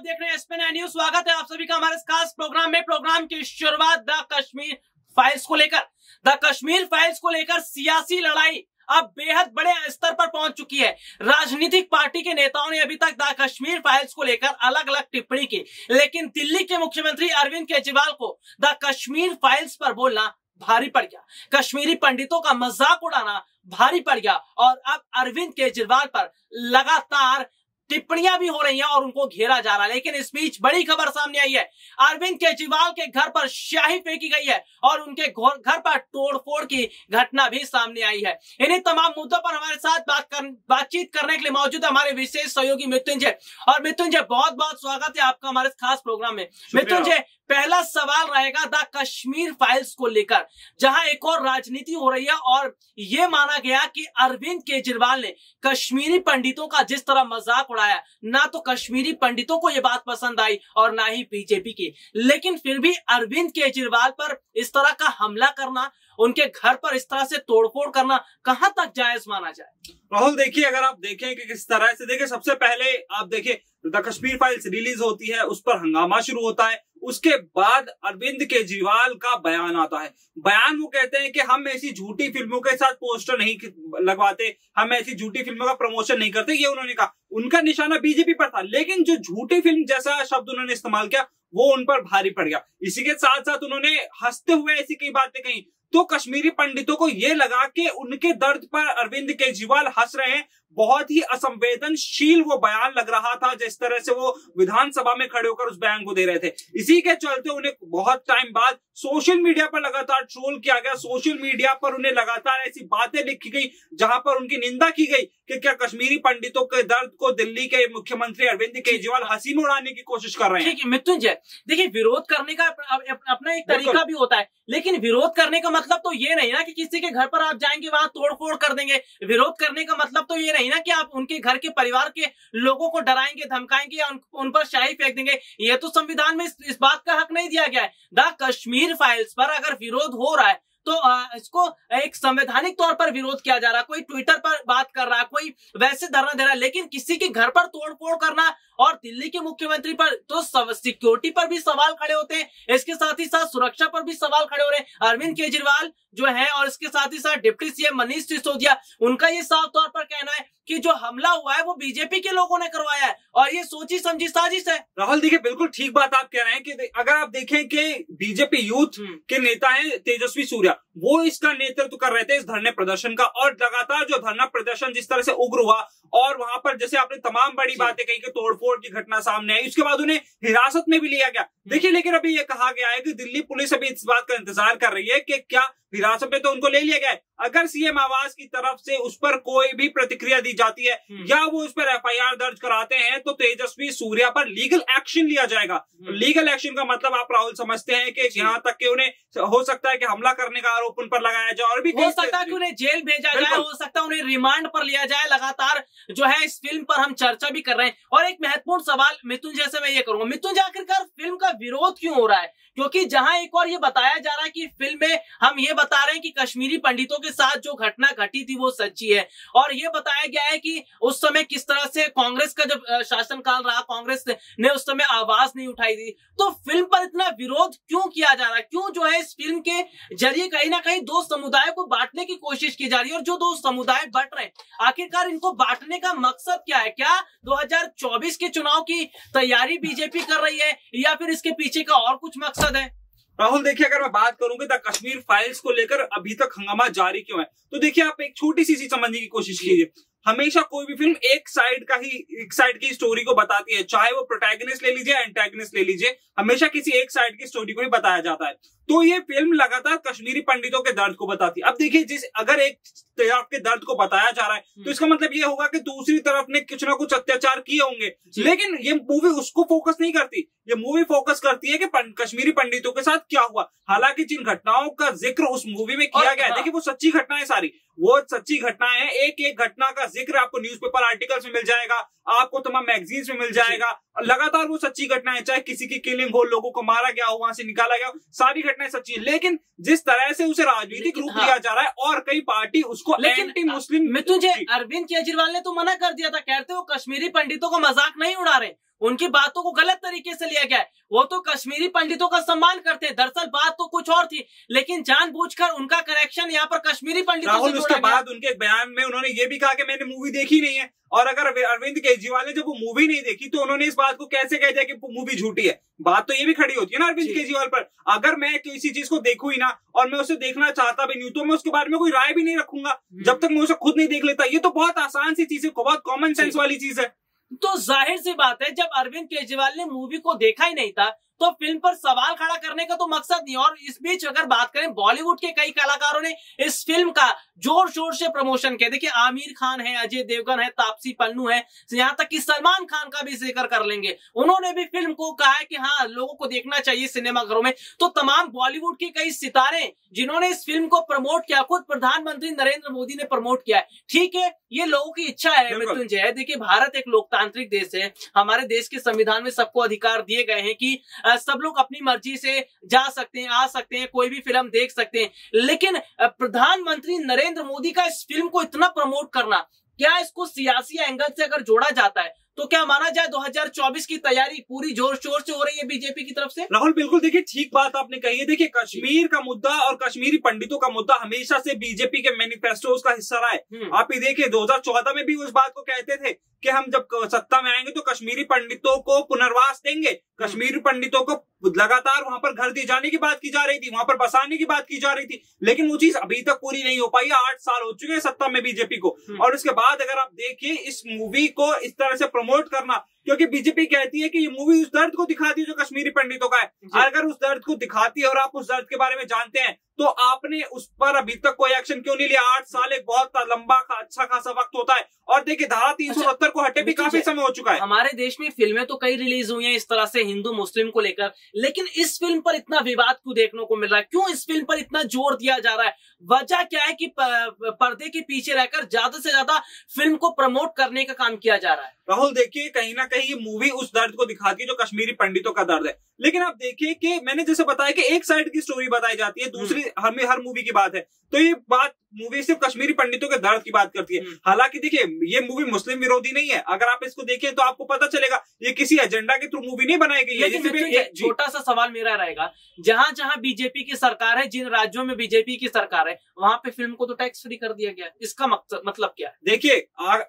आप देख रहे हैं एसपीएन न्यूज़ स्वागत है आप सभी का हमारे खास प्रोग्राम में प्रोग्राम की शुरुआत द कश्मीर फाइल्स को लेकर। द कश्मीर फाइल्स को लेकर सियासी लड़ाई अब बेहद बड़े स्तर पर पहुँच चुकी है। राजनीतिक पार्टी के नेताओं ने अभी तक द कश्मीर फाइल्स को लेकर अलग अलग टिप्पणी की। लेकिन दिल्ली के मुख्यमंत्री अरविंद केजरीवाल को द कश्मीर फाइल्स पर बोलना भारी पड़ गया। कश्मीरी पंडितों का मज़ाक उड़ाना भारी पड़ गया और अब अरविंद केजरीवाल पर लगातार टिप्पणियाँ भी हो रही हैं और उनको घेरा जा रहा है। लेकिन इस बीच बड़ी खबर सामने आई है। अरविंद केजरीवाल के घर पर स्याही फेंकी गई है और उनके घर पर तोड़फोड़ की घटना भी सामने आई है। इन्हीं तमाम मुद्दों पर हमारे साथ बात कर बातचीत करने के लिए मौजूद है हमारे विशेष सहयोगी मृत्युंजय। और मृत्युंजय बहुत बहुत स्वागत है आपका हमारे खास प्रोग्राम में। मृत्युंजय पहला सवाल रहेगा द कश्मीर फाइल्स को लेकर जहाँ एक और राजनीति हो रही है और ये माना गया कि अरविंद केजरीवाल ने कश्मीरी पंडितों का जिस तरह मज़ाक उड़ाया। ना तो कश्मीरी पंडितों को ये बात पसंद आई और ना ही बीजेपी की। लेकिन फिर भी अरविंद केजरीवाल पर इस तरह का हमला करना, उनके घर पर इस तरह से तोड़फोड़ करना, कहाँ तक जायज़ माना जाए? राहुल, देखिए, अगर आप देखें कि किस तरह से, देखिए, सबसे पहले आप देखिए द कश्मीर फाइल्स रिलीज़ होती है, उस पर हंगामा शुरू होता है। उसके बाद अरविंद केजरीवाल का बयान आता है। बयान वो कहते हैं कि हम ऐसी झूठी फ़िल्मों के साथ पोस्टर नहीं लगवाते, हम ऐसी झूठी फ़िल्मों का प्रमोशन नहीं करते, ये उन्होंने कहा। उनका निशाना बीजेपी पर था, लेकिन जो झूठी फ़िल्म जैसा शब्द उन्होंने इस्तेमाल किया, वो उन पर भारी पड़ गया। इसी के साथ साथ उन्होंने हँसते हुए ऐसी कई बातें कही। तो कश्मीरी पंडितों को यह लगा कि उनके दर्द पर अरविंद केजरीवाल हंस रहे हैं। बहुत ही असंवेदनशील वो बयान लग रहा था जिस तरह से वो विधानसभा में खड़े होकर उस बयान को दे रहे थे। इसी के चलते उन्हें बहुत टाइम बाद सोशल मीडिया पर लगातार ट्रोल किया गया। सोशल मीडिया पर उन्हें लगातार ऐसी बातें लिखी गई जहाँ पर उनकी निंदा की गई कि क्या कश्मीरी पंडितों के दर्द को दिल्ली के मुख्यमंत्री अरविंद केजरीवाल हँसी में उड़ाने की कोशिश कर रहे हैं। मृत्युंजय। देखिए विरोध करने का अपना एक तरीका भी होता है लेकिन विरोध करने का मतलब तो ये नहीं ना कि किसी के घर पर आप जाएँगे वहाँ तोड़फोड़ कर देंगे। विरोध करने का मतलब तो ये नहीं ना कि आप उनके घर के परिवार के लोगों को डराएँगे धमकाएँगे या उन, उन पर शाही फेंक देंगे। ये तो संविधान में इस, इस बात का हक नहीं दिया गया है। द कश्मीर फाइल्स पर अगर विरोध हो रहा है तो इसको एक संवैधानिक तौर पर विरोध किया जा रहा, कोई ट्विटर पर बात कर रहा, कोई वैसे धरना दे रहा, लेकिन किसी के घर पर तोड़फोड़ करना और दिल्ली के मुख्यमंत्री पर तो सिक्योरिटी पर भी सवाल खड़े होते हैं, इसके साथ ही साथ सुरक्षा पर भी सवाल खड़े हो रहे हैं। अरविंद केजरीवाल जो है और इसके साथ ही साथ डिप्टी सीएम मनीष सिसोदिया, उनका ये साफ़ तौर पर कहना है कि जो हमला हुआ है वो बीजेपी के लोगों ने करवाया है और ये सोची समझी साजिश है राहुल देखिए बिल्कुल ठीक बात आप कह रहे हैं कि अगर आप देखें कि बीजेपी यूथ हम्म। के नेता हैं तेजस्वी सूर्या वो इसका नेतृत्व कर रहे थे इस धरने प्रदर्शन का और लगातार जो धरना प्रदर्शन जिस तरह से उग्र हुआ और वहाँ पर जैसे आपने तमाम बड़ी बातें कही कि तोड़फोड़ की घटना सामने आई उसके बाद उन्हें हिरासत में भी लिया गया हम्म। देखिए लेकिन अभी ये कहा गया है कि दिल्ली पुलिस अभी इस बात का इंतज़ार कर रही है कि क्या हिरासत में तो उनको ले लिया गया है। अगर सीएम आवास की तरफ़ से उस पर कोई भी प्रतिक्रिया दी जाती है हम्म। या वो उस पर एफआईआर दर्ज कराते हैं तो तेजस्वी सूर्या पर लीगल एक्शन लिया जाएगा। लीगल एक्शन का मतलब आप राहुल समझते हैं कि यहाँ तक कि उन्हें हो सकता है कि हमला करने का आरोप उन पर लगाया जाए और भी हो सकता है कि उन्हें जेल भेजा जाए हो सकता है उन्हें रिमांड पर लिया जाए लगातार जो है इस फ़िल्म पर हम चर्चा भी कर रहे हैं। और एक महत्वपूर्ण सवाल मिथुन जैसे मैं ये करूँगा मिथुन आखिरकार फ़िल्म का विरोध क्यों हो रहा है? क्योंकि जहाँ एक और ये बताया जा रहा है कि फ़िल्म में हम ये बता रहे हैं कि कश्मीरी पंडितों के साथ जो घटना घटी थी वो सच्ची है। और ये बताया गया है कि उस समय किस तरह से कांग्रेस का जब शासनकाल रहा, कांग्रेस ने उस समय आवाज़ नहीं उठाई थी। तो फ़िल्म पर इतना विरोध क्यों किया जा रहा है? क्यों जो है इस फ़िल्म के ज़रिए कहीं ना कहीं दो समुदाय को बांटने की कोशिश की जा रही है और जो दो समुदाय बट रहे आखिरकार इनको बांटने का मकसद क्या है? क्या 2024 के चुनाव की तैयारी बीजेपी कर रही है या फिर इसके पीछे का और कुछ मकसद है? राहुल देखिए अगर मैं बात करूँगी तो कश्मीर फाइल्स को लेकर अभी तक हंगामा जारी क्यों है तो देखिए आप एक छोटी सी चीज़ समझने की कोशिश कीजिए। हमेशा कोई भी फ़िल्म एक साइड का ही एक साइड की स्टोरी को बताती है चाहे वो प्रोटैगनिस्ट ले लीजिए एंटेगनिस्ट ले लीजिए हमेशा किसी एक साइड की स्टोरी को ही बताया जाता है। तो ये फ़िल्म लगातार कश्मीरी पंडितों के दर्द को बताती है। अब देखिए जिस अगर एक तरफ़ के दर्द को बताया जा रहा है तो हम्म। इसका मतलब ये होगा कि दूसरी तरफ़ ने कुछ ना कुछ अत्याचार किए होंगे। लेकिन ये मूवी उसको फोकस नहीं करती। ये मूवी फोकस करती है कि पं, कश्मीरी पंडितों के साथ क्या हुआ। हालाँकि जिन घटनाओं का ज़िक्र उस मूवी में किया गया है हाँ। देखिए वो सच्ची घटनाएँ सारी। वो सच्ची घटनाएँ हैं। एक एक घटना का ज़िक्र आपको न्यूज़पेपर आर्टिकल्स में मिल जाएगा आपको तमाम मैगजीन्स में मिल जाएगा। लगातार वो सच्ची घटनाएँ चाहे किसी की किलिंग हो लोगों को मारा गया हो वहाँ से निकाला गया हो सारी घटनाएँ सच्ची है लेकिन जिस तरह से उसे राजनीतिक रूप हाँ। लिया जा रहा है और कई पार्टी उसको एंटी मुस्लिम तुझे अरविंद केजरीवाल ने तो मना कर दिया था कहते वो कश्मीरी पंडितों को मज़ाक नहीं उड़ा रहे उनकी बातों को गलत तरीके से लिया गया है। वो तो कश्मीरी पंडितों का सम्मान करते हैं। दरअसल बात तो कुछ और थी लेकिन जानबूझकर उनका कनेक्शन यहाँ पर कश्मीरी पंडितों राहुल से उसके बाद उनके एक बयान में उन्होंने ये भी कहा कि मैंने मूवी देखी नहीं है। और अगर अरविंद केजरीवाल ने जब वो मूवी नहीं देखी तो उन्होंने इस बात को कैसे कह दिया कि मूवी झूठी है? बात तो ये भी खड़ी होती है ना अरविंद केजरीवाल पर। अगर मैं किसी चीज़ को देखू ही ना और मैं उसे देखना चाहता भी नहीं तो मैं उसके बारे में कोई राय भी नहीं रखूँगा। हम्म। जब तक मैं उसे खुद नहीं देख लेता ये तो बहुत आसान सी चीज़ है बहुत कॉमन सेंस वाली चीज़ है। तो ज़ाहिर सी बात है, जब अरविंद केजरीवाल ने मूवी को देखा ही नहीं था तो फ़िल्म पर सवाल खड़ा करने का तो मकसद नहीं, और इस बीच अगर बात करें बॉलीवुड के कई कलाकारों ने, इस फ़िल्म का ज़ोर शोर से प्रमोशन किया। देखिए आमिर खान है अजय देवगन है तापसी पन्नू है यहाँ तक कि सलमान खान का भी ज़िक्र कर लेंगे। उन्होंने भी फ़िल्म को कहा है कि हाँ लोगों को देखना चाहिए सिनेमाघरों में। तो तमाम बॉलीवुड के कई सितारे जिन्होंने इस फ़िल्म को प्रमोट किया खुद प्रधानमंत्री नरेंद्र मोदी ने प्रमोट किया है। ठीक है ये लोगों की इच्छा है। मृत्युंजय देखिए भारत एक लोकतांत्रिक देश है। हमारे देश के संविधान में सबको अधिकार दिए गए हैं कि सब लोग अपनी मर्ज़ी से जा सकते हैं आ सकते हैं कोई भी फ़िल्म देख सकते हैं। लेकिन प्रधानमंत्री नरेंद्र मोदी का इस फ़िल्म को इतना प्रमोट करना क्या इसको सियासी एंगल से अगर जोड़ा जाता है तो क्या माना जाए 2024 की तैयारी पूरी ज़ोर शोर से हो रही है बीजेपी की तरफ़ से? राहुल बिल्कुल देखिए ठीक बात आपने कही है। देखिए कश्मीर का मुद्दा और कश्मीरी पंडितों का मुद्दा हमेशा से बीजेपी के मैनिफेस्टो का हिस्सा रहा है। हम्म, आप ही देखिए 2014 में भी उस बात को कहते थे कि हम जब सत्ता में आएँगे तो कश्मीरी पंडितों को पुनर्वास देंगे कश्मीरी पंडितों को लगातार वहाँ पर घर दिए जाने की बात की जा रही थी वहाँ पर बसाने की बात की जा रही थी लेकिन वो चीज़ अभी तक पूरी नहीं हो पाई आठ साल हो चुके हैं सत्ता में बीजेपी को हम्म। और उसके बाद अगर आप देखिए इस मूवी को इस तरह से प्रमोट करना क्योंकि बीजेपी कहती है कि ये मूवी उस दर्द को दिखाती है जो कश्मीरी पंडितों का है। अगर उस दर्द को दिखाती है और आप उस दर्द के बारे में जानते हैं तो आपने उस पर अभी तक कोई एक्शन क्यों नहीं लिया? आठ साल एक बहुत लंबा अच्छा खासा वक्त होता है। और देखिए धारा तीन सौ सत्तर को हटे भी काफ़ी समय हो चुका है। हमारे देश में फ़िल्में तो कई रिलीज़ हुई हैं इस तरह से हिंदू मुस्लिम को लेकर। लेकिन इस फ़िल्म पर इतना विवाद क्यों देखने को मिल रहा है? क्यों इस फ़िल्म पर इतना ज़ोर दिया जा रहा है? वजह क्या है कि पर्दे के पीछे रहकर ज़्यादा से ज़्यादा फ़िल्म को प्रमोट करने का काम किया जा रहा है? राहुल देखिए कहीं ना कहीं ये मूवी उस दर्द को दिखाती है जो कश्मीरी पंडितों का दर्द है। लेकिन आप देखिए कि मैंने जैसे बताया कि एक साइड की स्टोरी बताई जाती है दूसरी हमें हर मूवी की बात है। तो ये बात मूवी सिर्फ़ कश्मीरी पंडितों के दर्द की बात करती है। हम्म। हालाँकि देखिए ये मूवी मुस्लिम विरोधी नहीं है। अगर आप इसको देखें तो आपको पता चलेगा ये किसी एजेंडा के थ्रू मूवी नहीं बनाई गई है। छोटा सा सवाल मेरा रहेगा। जहाँ जहाँ बीजेपी की सरकार है जिन राज्यों में बीजेपी की सरकार है वहाँ पे फ़िल्म को तो टैक्स फ्री कर दिया गया। इसका मतलब क्या है? देखिए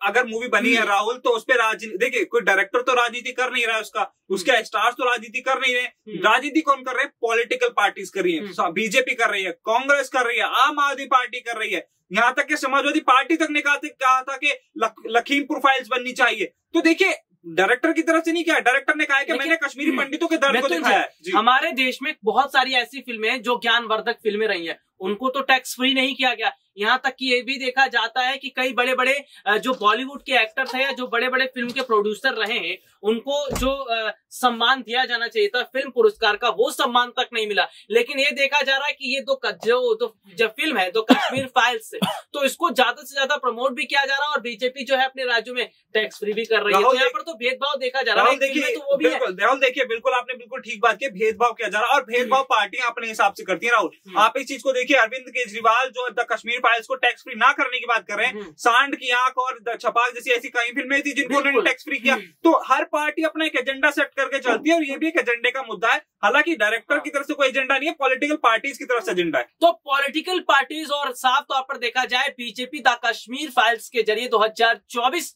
अगर मूवी बनी है हम्म। राहुल तो उस पर राजनीति देखिए कोई डायरेक्टर तो राजनीति कर नहीं रहा है उसका। उसके स्टार्स तो राजनीति कर नहीं रहे। हम्म। राजनीति कौन कर रहे हैं? पॉलिटिकल पार्टीज़ कर रही है। बीजेपी कर रही है कांग्रेस कर रही है आम आदमी पार्टी कर रही है। यहाँ तक कि समाजवादी पार्टी तक ने कहा था- कि लखीमपुर फाइल्स बननी चाहिए। तो देखिए डायरेक्टर की तरफ़ से नहीं किया डायरेक्टर ने कहा है कि मैंने कश्मीरी पंडितों के दर्द को दिखाया है। हमारे देश में बहुत सारी ऐसी फ़िल्में हैं जो ज्ञानवर्धक फ़िल्में रही हैं। उनको तो टैक्स फ्री नहीं किया गया। यहाँ तक कि ये भी देखा जाता है कि कई बड़े बड़े जो बॉलीवुड के एक्टर थे या जो बड़े बड़े फ़िल्म के प्रोड्यूसर रहे हैं उनको जो सम्मान दिया जाना चाहिए था फ़िल्म पुरस्कार का वो सम्मान तक नहीं मिला। लेकिन ये देखा जा रहा है कि ये दो जो तो जब फ़िल्म है तो कश्मीर फाइल्स तो इसको ज़्यादा से ज़्यादा प्रमोट भी किया जा रहा है और बीजेपी जो है अपने राज्यों में टैक्स फ्री भी कर रही है। तो यहाँ पर तो भेदभाव देखा जा रहा है। देखिए तो वो भी बिल्कुल राहुल देखिए बिल्कुल आपने बिल्कुल ठीक बात की भेदभाव किया जा रहा है और भेदभाव पार्टियाँ अपने हिसाब से करती है राहुल। आप इस चीज़ को देखिए अरविंद केजरीवाल जो द कश्मीर फाइल्स को टैक्स फ्री ना करने की बात कर रहे हैं हम्म। सांड की आँख और द छपाक जैसी ऐसी कई फ़िल्में थी जिनको उन्होंने टैक्स फ्री किया। हम्म। तो हर पार्टी अपना एक एजेंडा सेट करके चलती है और ये भी एक एजेंडे का मुद्दा है। हालाँकि डायरेक्टर की तरफ़ से कोई एजेंडा नहीं है पॉलिटिकल पार्टीज़ की तरफ़ से एजेंडा है। तो पॉलिटिकल पार्टीज़ और साफ़ तौर पर देखा जाए बीजेपी द कश्मीर फाइल्स के ज़रिए 2024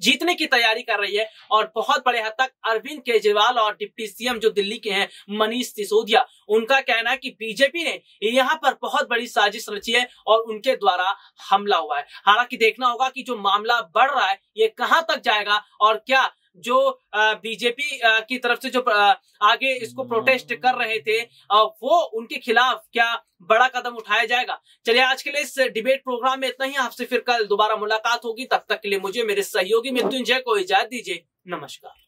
जीतने की तैयारी कर रही है और बहुत बड़े हद तक अरविंद केजरीवाल और डिप्टी सीएम जो दिल्ली के हैं, मनीष सिसोदिया, उनका कहना है कि बीजेपी ने यहाँ पर बहुत बड़ी साजिश रची है और उनके द्वारा हमला हुआ है। हालाँकि देखना होगा कि जो मामला बढ़ रहा है, ये कहाँ तक जाएगा और क्या जो बीजेपी की तरफ़ से जो आगे इसको प्रोटेस्ट कर रहे थे वो उनके खिलाफ क्या बड़ा कदम उठाया जाएगा? चलिए, आज के लिए इस डिबेट प्रोग्राम में इतना ही। आपसे फिर कल दोबारा मुलाकात होगी। तब तक के लिए मुझे, मेरे सहयोगी मृत्युंजय को इजाज़त दीजिए। नमस्कार।